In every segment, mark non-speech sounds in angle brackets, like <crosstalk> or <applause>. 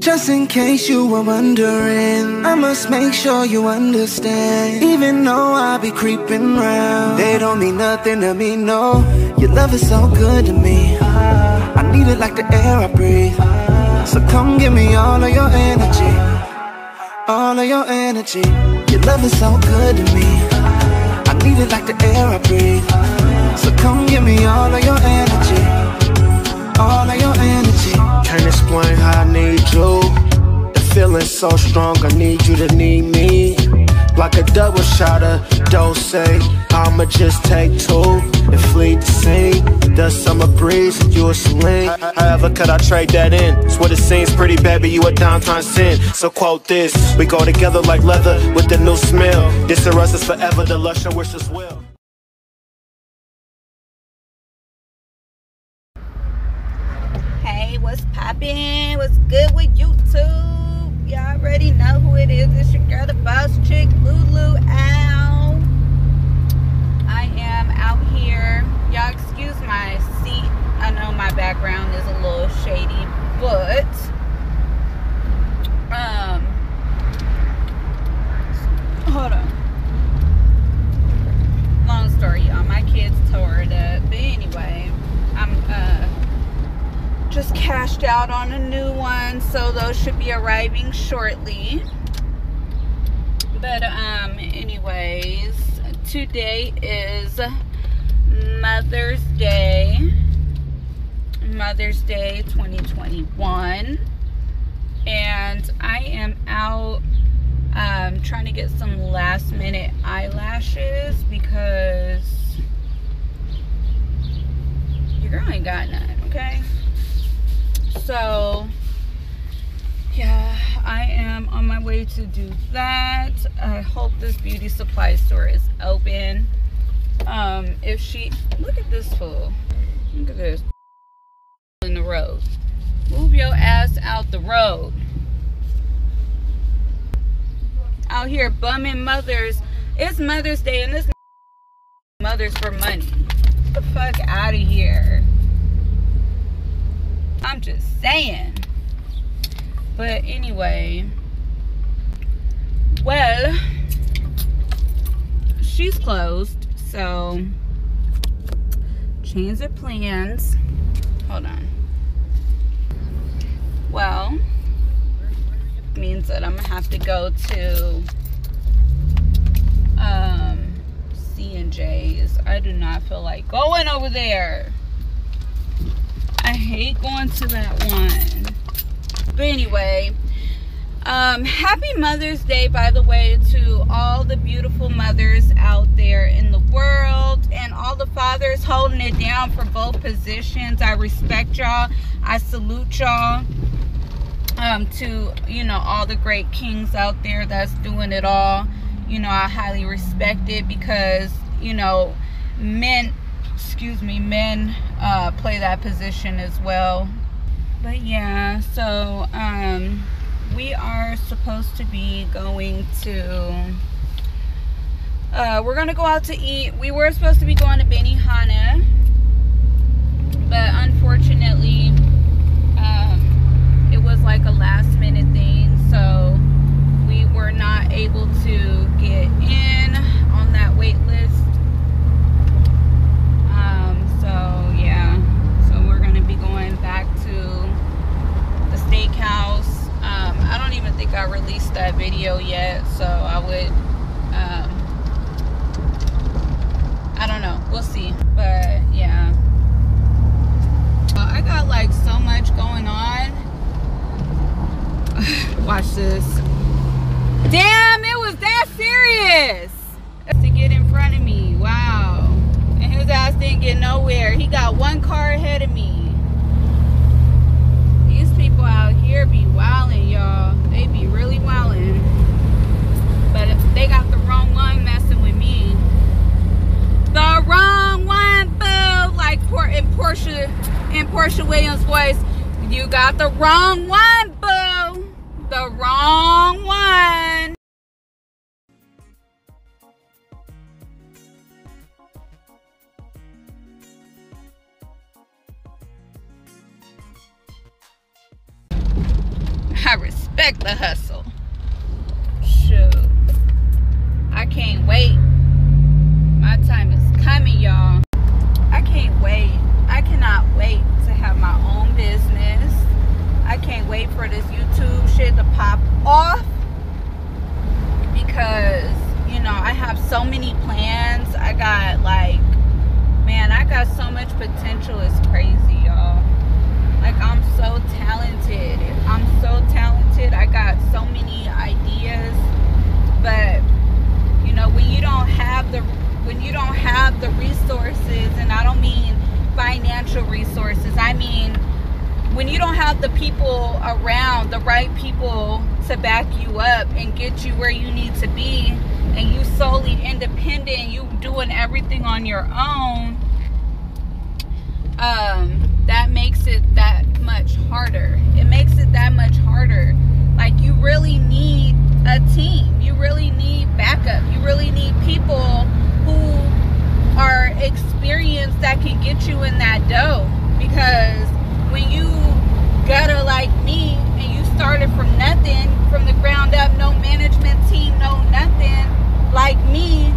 Just in case you were wondering, I must make sure you understand. Even though I be creeping round, they don't mean nothing to me, no. Your love is so good to me. I need it like the air I breathe. So come give me all of your energy. All of your energy. Your love is so good to me. I need it like the air I breathe. So come give so strong, I need you to need me. Like a double shot of dose, I'ma just take two and flee the scene. The summer breeze, and you a sling. However, could I trade that in? It's what it seems, pretty baby, you a downtown sin. So quote this: We go together like leather with the new smell. This or us is forever, the lush I wish us well. Hey, what's poppin'? What's good with YouTube? Y'all already know who it is. It's your girl, the boss chick, Lulu Ow. I am out here. Y'all excuse my seat. I know my background is a little shady, but um hold on. Long story, y'all. My kids tore it up. But anyway, just cashed out on a new one so those should be arriving shortly. But um anyways today is mother's day. Mother's day 2021 and i am out um trying to get some last minute eyelashes because your girl ain't got none okay so yeah i am on my way to do that. I hope this beauty supply store is open. Um if she look at this fool. Look at this <laughs> in the road. Move your ass out the road. Out here bumming mothers. It's mother's day and this <laughs> mothers for money. Get the fuck out of here I'm just saying. But anyway, well, she's closed, so change of plans. Hold on. Well, means that I'm gonna have to go to um C and J's. I do not feel like going over there. I hate going to that one. But anyway, um, happy Mother's Day, by the way, to all the beautiful mothers out there in the world and all the fathers holding it down for both positions. I respect y'all. I salute y'all. Um, to, you know, all the great kings out there that's doing it all. You know, I highly respect it because, you know, men excuse me, men uh, play that position as well. But yeah, so um, we are supposed to be going to, uh, we're to go out to eat. We were supposed to be going to Benihana, but unfortunately, um, it was like a last minute thing, so we were not able to get in on that wait list so yeah so we're gonna be going back to the steakhouse um, I don't even think I released that video yet so I would um, I don't know we'll see but yeah well, I got like so much going on watch this damn it was that serious to get in front of me wow his ass didn't get nowhere. He got one car ahead of me. These people out here be wildin', y'all. They be really wildin'. But they got the wrong one messing with me. The wrong one, boo! Like in Porsha, in Porsha Williams' voice, you got the wrong one, boo! The wrong one. Respect the hustle. Shoot. I can't wait. My time is coming, y'all. I can't wait. I cannot wait to have my own business. I can't wait for this YouTube shit to pop off because, you know, I have so many plans. I got like, man, I got so much potential. It's crazy, y'all. Like, I'm so talented. I'm so talented. I got so many ideas. But, you know, when you don't have the when you don't have the resources, and I don't mean financial resources, I mean when you don't have the people around, the right people to back you up and get you where you need to be, and you solely independent, you doing everything on your own, um, that makes it that much harder. It makes it that much harder. Like you really need a team. You really need backup. You really need people who are experienced that can get you in that dough. Because when you gutter like me and you started from nothing, from the ground up, no management team, no nothing, like me,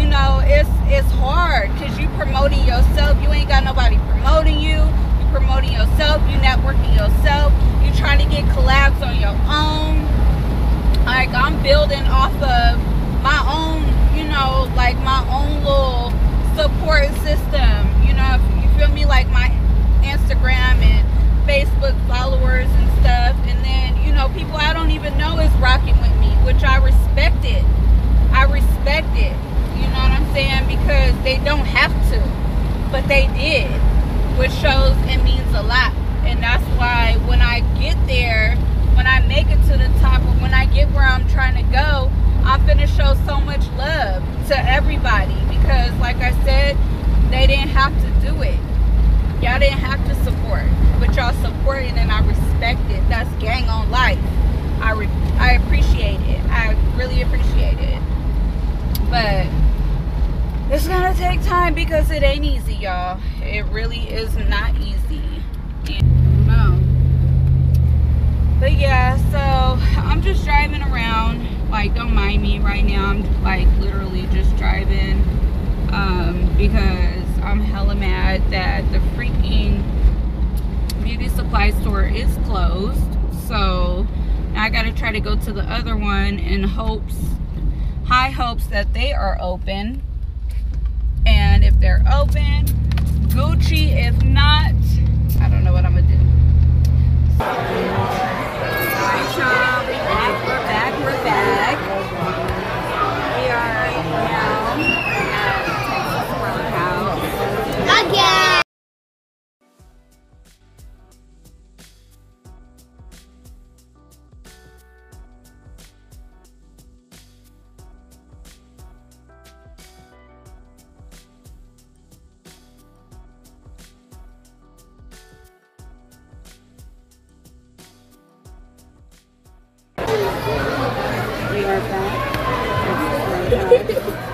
you know, it's it's hard because you promoting yourself. You ain't got nobody promoting you. You promoting yourself. You networking yourself. You trying to get collabs on your own. Like I'm building off of my own, you know, like my own little support system. You know, you feel me? Like my Instagram and Facebook followers and. And then, you know, people I don't even know is rocking with me, which I respect it. I respect it. You know what Saying? Because they don't have to, but they did, which shows it means a lot. And that's why when I get there, when I make it to the top, or when I get where I'm trying to go, I'm gonna show so much love to everybody because, like I said, they didn't have to do it. Y'all didn't have to support, but y'all supported, and I respect it. That's gang on life. I I appreciate it. I really appreciate it. But take time because it ain't easy, y'all. It really is not easy. No. But yeah, so I'm just driving around. Like, don't mind me right now. I'm like literally just driving um, because I'm hella mad that the freaking beauty supply store is closed. So I gotta try to go to the other one in hopes, high hopes that they are open. And if they're open, Gucci. If not, I don't know what I'm gonna do. ハハハハ!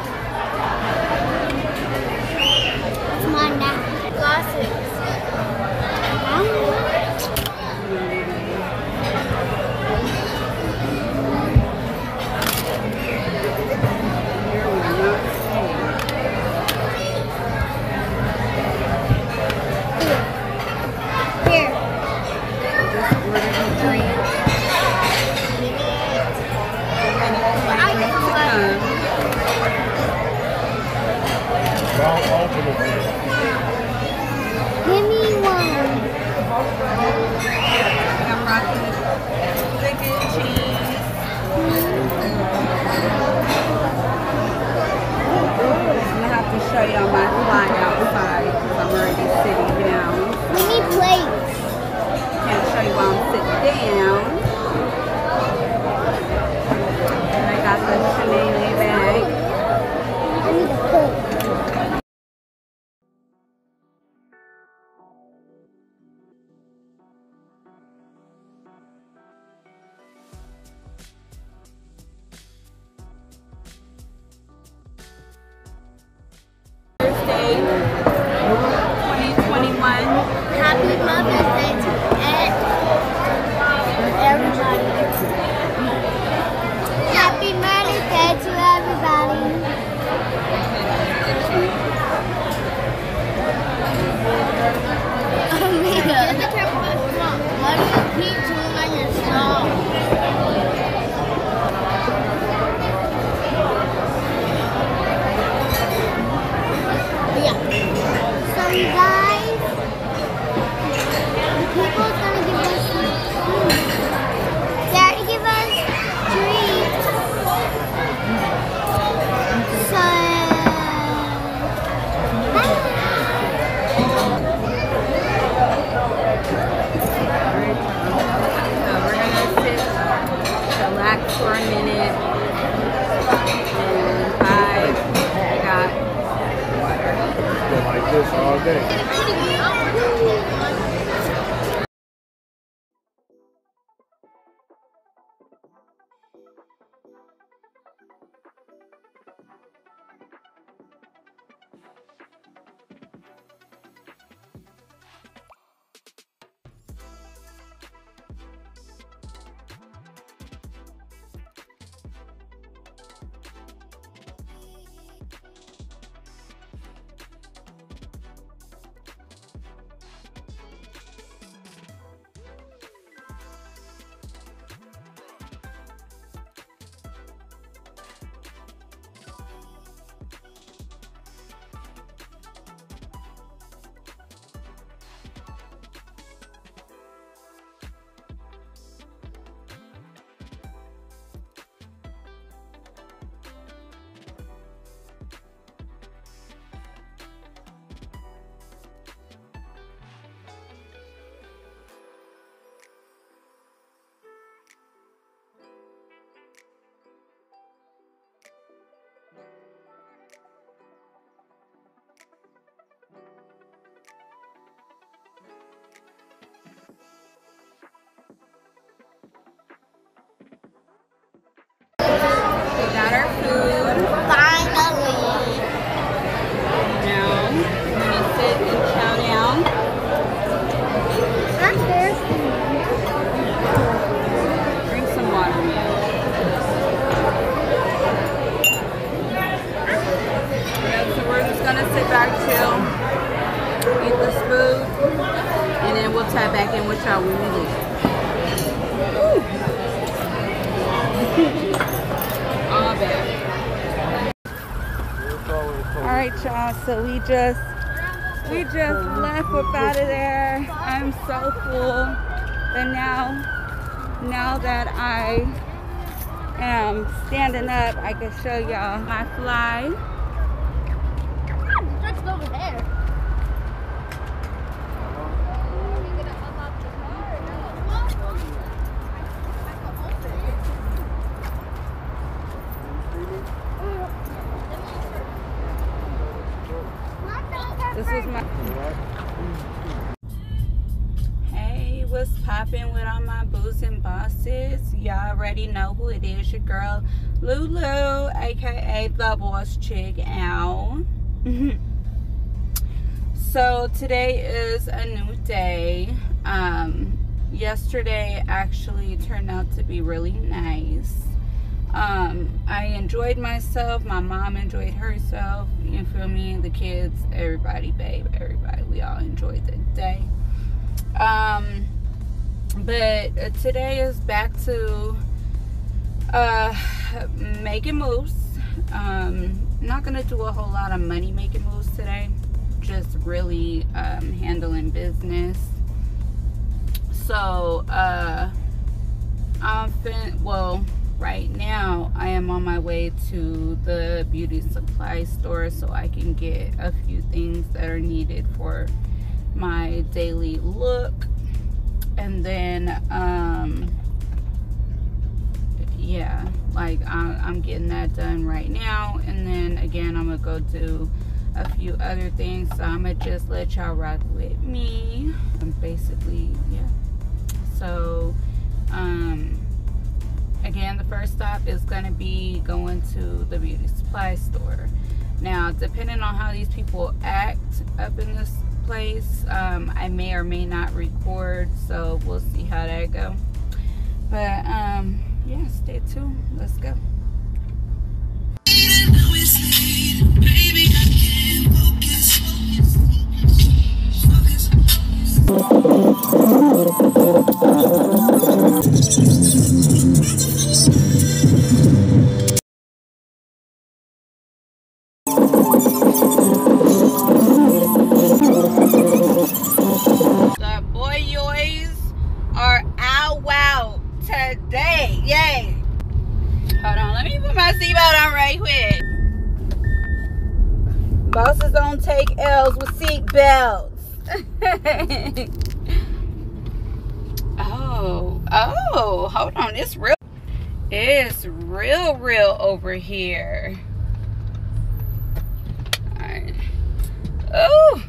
Day. So we just we just left up out of there. I'm so full, but now now that I am standing up, I can show y'all my fly. Over there. Lulu, aka the boss chick Ow. so today is a new day. Um, yesterday actually turned out to be really nice. Um, I enjoyed myself. My mom enjoyed herself. You feel me? The kids, everybody, babe, everybody. We all enjoyed the day. Um, but uh, today is back to uh, making moves. Um, not gonna do a whole lot of money making moves today. Just really um, handling business. So uh, I'm fin- well right now I am on my way to the beauty supply store so I can get a few things that are needed for my daily look and then um yeah like I, I'm getting that done right now and then again I'm gonna go do a few other things so I'm gonna just let y'all rock with me. And basically yeah. So um again the first stop is going to be going to the beauty supply store. Now depending on how these people act up in this place um, i may or may not record so we'll see how that go. But um yeah stay tuned. Let's go <laughs> oh, oh, hold on. It's real. It's real, real over here. Alright. Oh,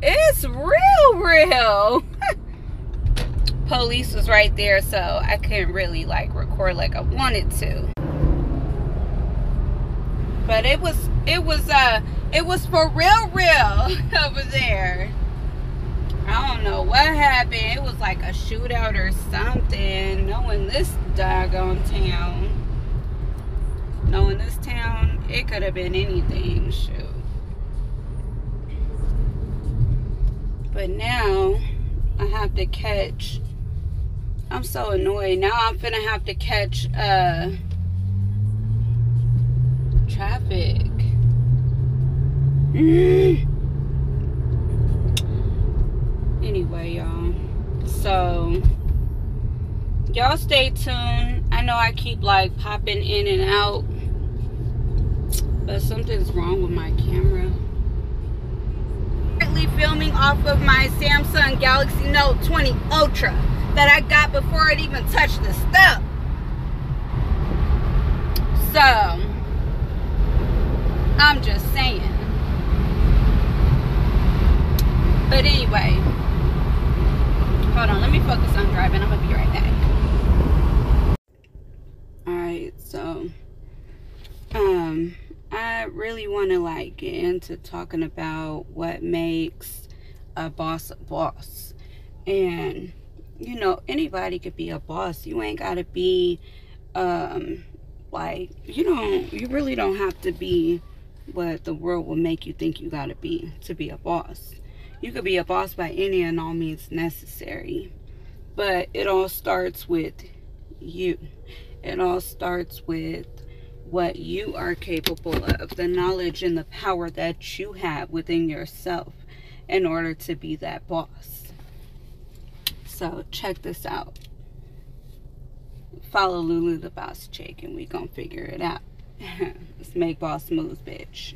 it's real, real. <laughs> police was right there so i couldn't really like record like i wanted to but it was it was uh it was for real real <laughs> over there i don't know what happened it was like a shootout or something knowing this doggone town knowing this town it could have been anything shoot but now i have to catch i'm so annoyed now i'm gonna have to catch uh traffic. Mm. Anyway, y'all. So, y'all stay tuned. I know I keep like popping in and out, but something's wrong with my camera. Currently filming off of my Samsung Galaxy Note 20 Ultra that I got before it even touched the stuff. So, I'm just saying. But anyway, hold on, let me focus on driving. I'm gonna be right back. Alright, so um I really wanna like get into talking about what makes a boss a boss. And you know, anybody could be a boss. You ain't gotta be um like you don't you really don't have to be what the world will make you think you gotta be to be a boss. You could be a boss by any and all means necessary. But it all starts with you. It all starts with what you are capable of, the knowledge and the power that you have within yourself in order to be that boss. So check this out. Follow Lulu the boss chick and we gonna figure it out. <laughs> Let's make boss moves, bitch.